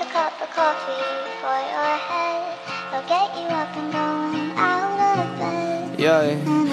cup of coffee for your head. I'll get you up and going out of bed. Yeah.